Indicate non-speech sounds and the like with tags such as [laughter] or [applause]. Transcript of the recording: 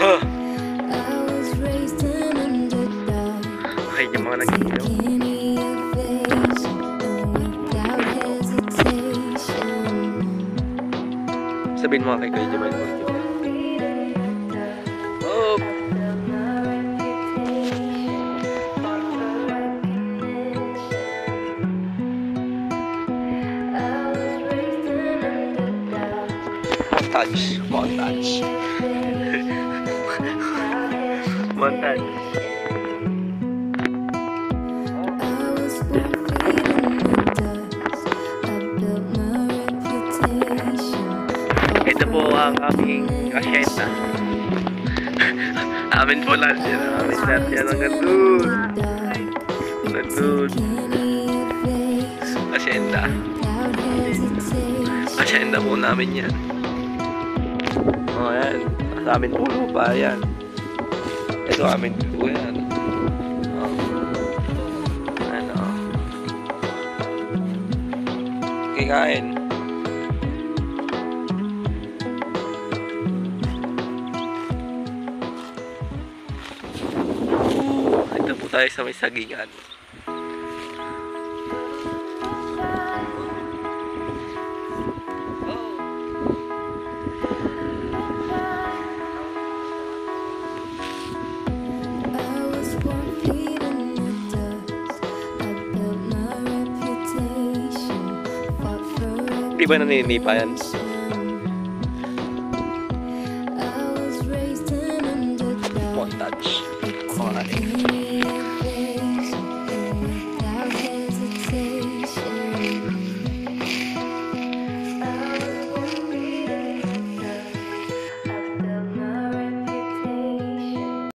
Huh. Okay, yung mga nag-video. Sabihin mo kay Kuya Jamal mo. Oh. Montage. Montage. Montage. Ito po ang aming asyenda. [laughs] Amin po lahat yan. Amin lahat yan. Hanggang doon. Hanggang doon. Asyenda. Asyenda po namin yan. O oh, yan. Sa amin po lupa yan. Ito amin po yan. Oh. Ano. Okay, kain. Ito po tayo sa may sagingan. Di ba naninipa yan? Montage.